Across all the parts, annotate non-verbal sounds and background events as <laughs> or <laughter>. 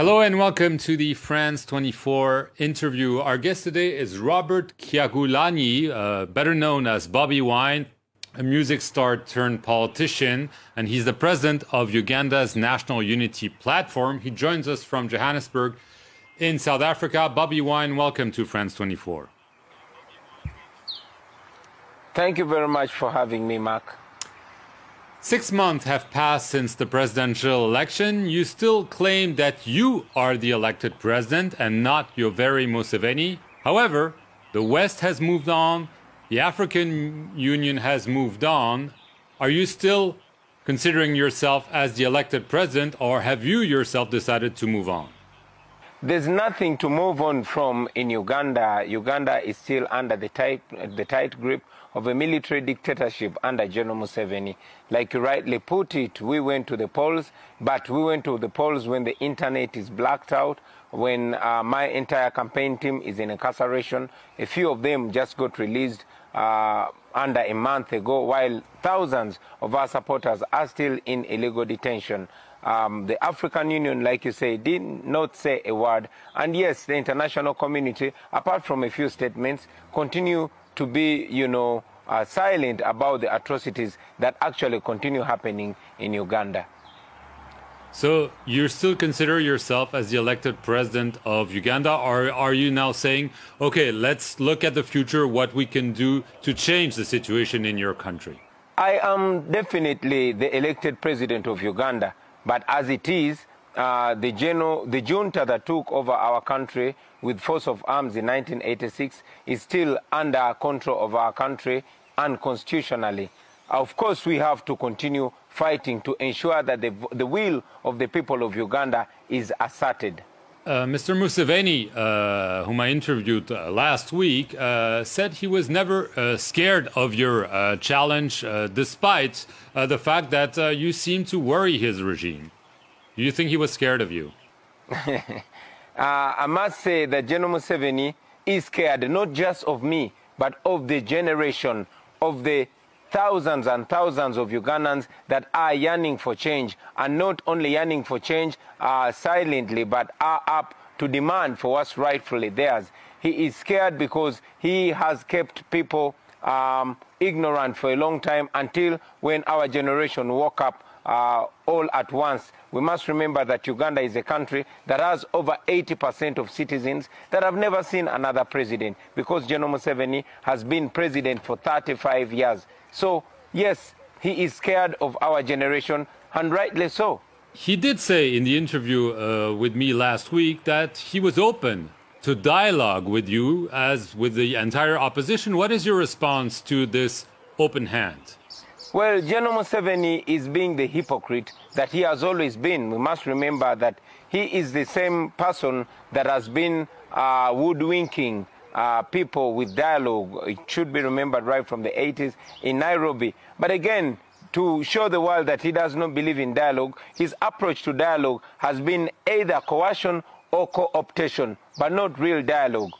Hello and welcome to the France 24 interview. Our guest today is Robert Kyagulanyi, uh, better known as Bobi Wine, a music star turned politician, and he's the president of Uganda's National Unity Platform. He joins us from Johannesburg in South Africa. Bobi Wine, welcome to France 24. Thank you very much for having me, Mark. Six months have passed since the presidential election. You still claim that you are the elected president and not Yoweri Museveni. However, the West has moved on, the African Union has moved on. Are you still considering yourself as the elected president, or have you yourself decided to move on? There's nothing to move on from in Uganda. Uganda is still under the tight, the tight grip of a military dictatorship under General Museveni. Like you rightly put it, we went to the polls, but we went to the polls when the internet is blacked out, when uh, my entire campaign team is in incarceration. A few of them just got released uh, under a month ago, while thousands of our supporters are still in illegal detention. Um, the African Union, like you say, did not say a word. And yes, the international community, apart from a few statements, continue to be, you know, uh, silent about the atrocities that actually continue happening in Uganda. So you still consider yourself as the elected president of Uganda, or are you now saying, okay, let's look at the future, what we can do to change the situation in your country? I am definitely the elected president of Uganda, but as it is, uh, the, general, the junta that took over our country with force of arms in 1986 is still under control of our country unconstitutionally. Of course, we have to continue fighting to ensure that the, the will of the people of Uganda is asserted. Uh, Mr. Museveni, uh, whom I interviewed uh, last week, uh, said he was never uh, scared of your challenge, despite the fact that you seem to worry his regime. Do you think he was scared of you? <laughs> I must say that General Museveni is scared not just of me, but of the generation, of the thousands and thousands of Ugandans that are yearning for change, and not only yearning for change uh, silently, but are up to demand for what's rightfully theirs. He is scared because he has kept people um, ignorant for a long time until when our generation woke up uh, all at once. We must remember that Uganda is a country that has over 80% of citizens that have never seen another president because General Museveni has been president for 35 years. So, yes, he is scared of our generation, and rightly so. He did say in the interview uh, with me last week that he was open to dialogue with you as with the entire opposition. What is your response to this open hand? Well, General Museveni is being the hypocrite that he has always been. We must remember that he is the same person that has been uh, woodwinking uh, people with dialogue. It should be remembered right from the 80s in Nairobi. But again, to show the world that he does not believe in dialogue, his approach to dialogue has been either coercion or co-optation, but not real dialogue.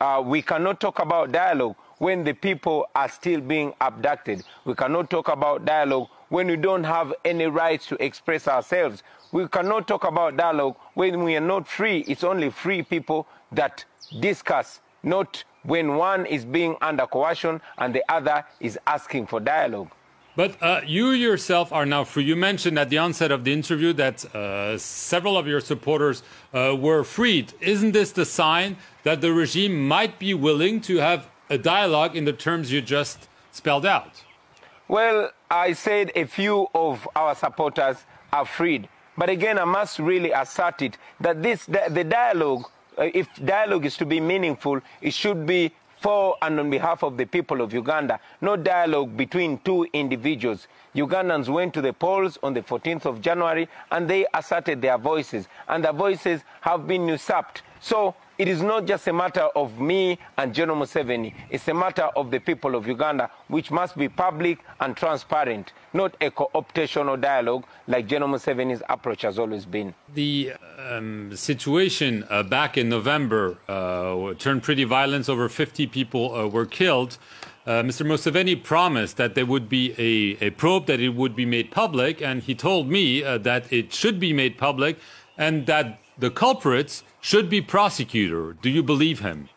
Uh, we cannot talk about dialogue when the people are still being abducted. We cannot talk about dialogue when we don't have any rights to express ourselves. We cannot talk about dialogue when we are not free. It's only free people that discuss, not when one is being under coercion and the other is asking for dialogue. But uh, you yourself are now free. You mentioned at the onset of the interview that uh, several of your supporters uh, were freed. Isn't this the sign that the regime might be willing to have a dialogue in the terms you just spelled out? Well, I said a few of our supporters are freed. But again, I must really assert it that this, the, the dialogue, uh, if dialogue is to be meaningful, it should be for and on behalf of the people of Uganda, no dialogue between two individuals. Ugandans went to the polls on the 14th of January and they asserted their voices, and their voices have been usurped. So it is not just a matter of me and General Museveni. It's a matter of the people of Uganda, which must be public and transparent, not a co-optational dialogue like General Museveni's approach has always been. The um, situation uh, back in November uh, turned pretty violent. Over 50 people uh, were killed. Uh, Mr. Museveni promised that there would be a, a, probe, that it would be made public, and he told me uh, that it should be made public, and that the culprits should be prosecuted. Do you believe him?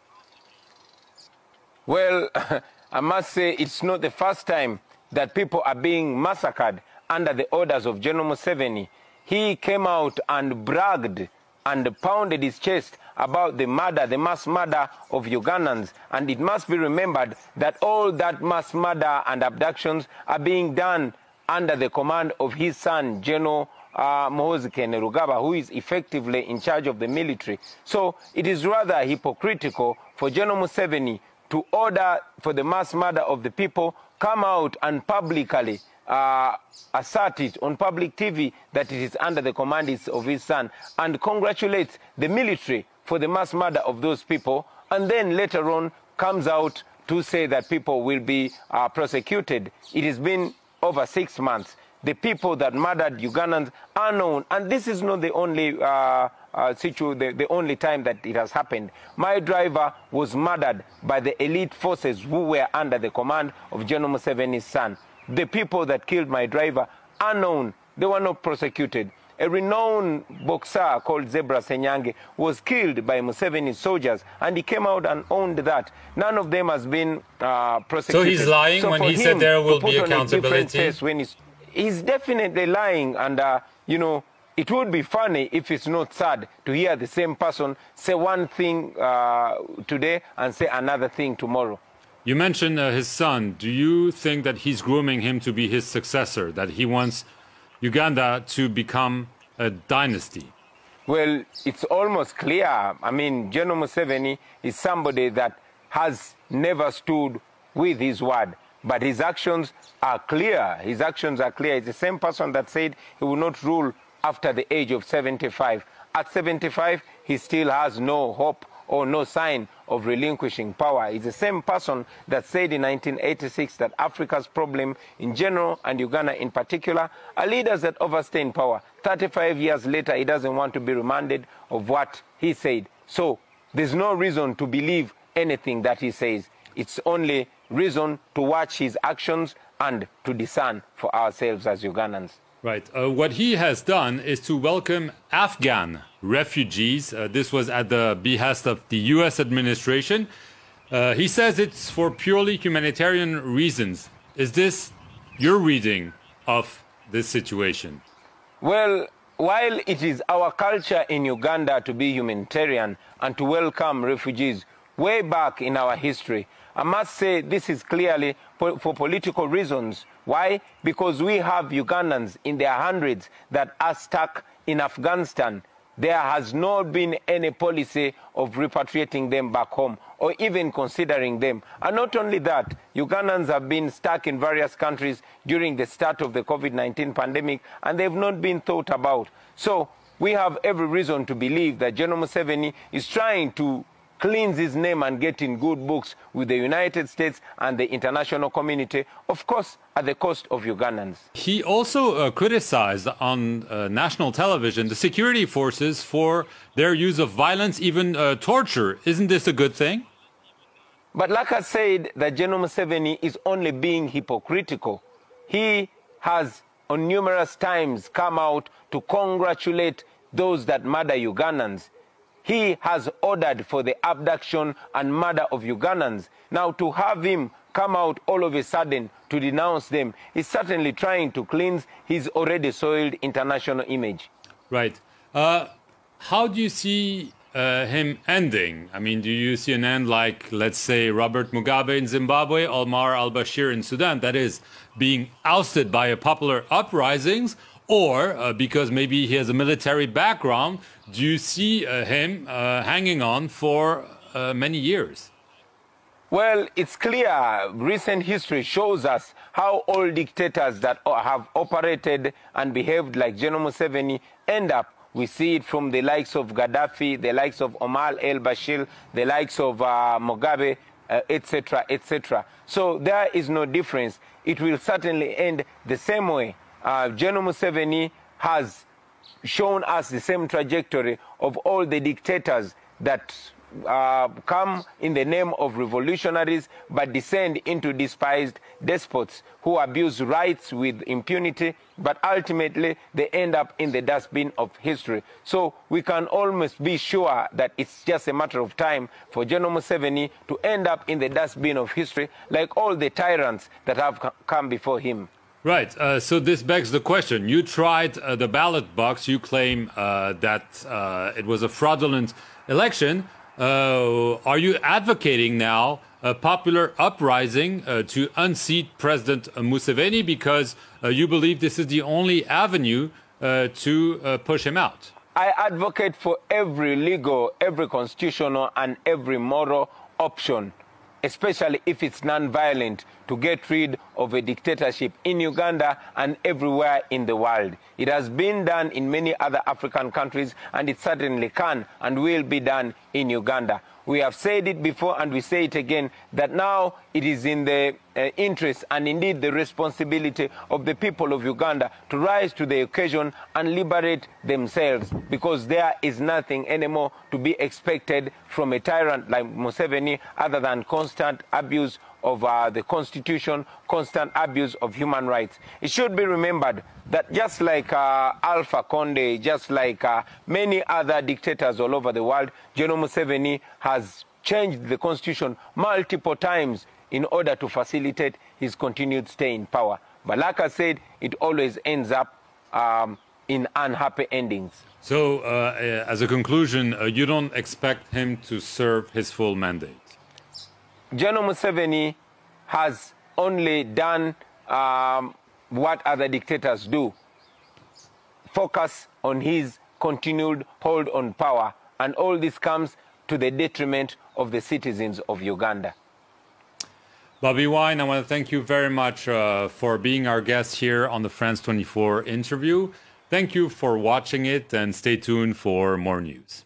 Well, <laughs> I must say it's not the first time that people are being massacred under the orders of General Museveni. He came out and bragged and pounded his chest about the murder, the mass murder of Ugandans. And it must be remembered that all that mass murder and abductions are being done under the command of his son, General uh, Kainerugaba, who is effectively in charge of the military. So it is rather hypocritical for General Museveni to order for the mass murder of the people, come out and publicly uh, assert it on public TV that it is under the command of his son and congratulates the military for the mass murder of those people, and then later on comes out to say that people will be uh, prosecuted. It has been over six months. The people that murdered Ugandans are known, and this is not the only uh, uh, situ the, the only time that it has happened. My driver was murdered by the elite forces who were under the command of General Museveni's son. The people that killed my driver are known. They were not prosecuted. A renowned boxer called Zebra Ssenyange was killed by Museveni's soldiers, and he came out and owned that. None of them has been uh, prosecuted. So he's lying so when he said there will be accountability? When he's, he's definitely lying, and, uh, you know, it would be funny if it's not sad to hear the same person say one thing uh, today and say another thing tomorrow. You mentioned uh, his son. Do you think that he's grooming him to be his successor, that he wants Uganda to become a dynasty? Well, it's almost clear. I mean, General Museveni is somebody that has never stood with his word. But his actions are clear. His actions are clear. It's the same person that said he will not rule after the age of 75. At 75, he still has no hope or no sign of relinquishing power. He's the same person that said in 1986 that Africa's problem in general and Uganda in particular are leaders that overstay in power. 35 years later, he doesn't want to be reminded of what he said. So there's no reason to believe anything that he says. It's only reason to watch his actions and to discern for ourselves as Ugandans. Right. Uh, what he has done is to welcome Afghan refugees. Uh, this was at the behest of the U.S. administration. Uh, he says it's for purely humanitarian reasons. Is this your reading of this situation? Well, while it is our culture in Uganda to be humanitarian and to welcome refugees way back in our history, I must say this is clearly for political reasons why? Because we have Ugandans in their hundreds that are stuck in Afghanistan. There has not been any policy of repatriating them back home or even considering them. And not only that, Ugandans have been stuck in various countries during the start of the COVID 19 pandemic and they've not been thought about. So we have every reason to believe that General Museveni is trying to cleans his name and get in good books with the United States and the international community, of course, at the cost of Ugandans. He also uh, criticized on uh, national television the security forces for their use of violence, even uh, torture. Isn't this a good thing? But like I said, that General Museveni is only being hypocritical. He has on numerous times come out to congratulate those that murder Ugandans he has ordered for the abduction and murder of Ugandans. Now, to have him come out all of a sudden to denounce them is certainly trying to cleanse his already soiled international image. Right. Uh, how do you see uh, him ending? I mean, do you see an end like, let's say, Robert Mugabe in Zimbabwe, Omar al Bashir in Sudan, that is, being ousted by a popular uprisings, or uh, because maybe he has a military background, do you see uh, him uh, hanging on for uh, many years? Well, it's clear. Recent history shows us how all dictators that have operated and behaved like General Museveni end up. We see it from the likes of Gaddafi, the likes of Omar el-Bashir, the likes of uh, Mugabe, etc., uh, etc. Et so there is no difference. It will certainly end the same way uh, General Museveni has shown us the same trajectory of all the dictators that uh, come in the name of revolutionaries but descend into despised despots who abuse rights with impunity, but ultimately they end up in the dustbin of history. So we can almost be sure that it's just a matter of time for General Museveni to end up in the dustbin of history like all the tyrants that have come before him. Right. Uh, so this begs the question. You tried uh, the ballot box. You claim uh, that uh, it was a fraudulent election. Uh, are you advocating now a popular uprising uh, to unseat President Museveni because you believe this is the only avenue to push him out? I advocate for every legal, every constitutional, and every moral option especially if it's non-violent, to get rid of a dictatorship in Uganda and everywhere in the world. It has been done in many other African countries, and it certainly can and will be done in Uganda. We have said it before and we say it again that now it is in the uh, interest and indeed the responsibility of the people of Uganda to rise to the occasion and liberate themselves because there is nothing anymore to be expected from a tyrant like Museveni other than constant abuse of uh, the constitution, constant abuse of human rights. It should be remembered that just like uh, Alpha Conde, just like uh, many other dictators all over the world, General Museveni has changed the constitution multiple times in order to facilitate his continued stay in power. But like I said, it always ends up um, in unhappy endings. So, uh, as a conclusion, uh, you don't expect him to serve his full mandate? General Museveni has only done um, what other dictators do focus on his continued hold on power. And all this comes to the detriment of the citizens of Uganda. Bobi Wine, I want to thank you very much uh, for being our guest here on the France 24 interview. Thank you for watching it and stay tuned for more news.